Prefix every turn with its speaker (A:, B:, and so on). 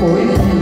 A: for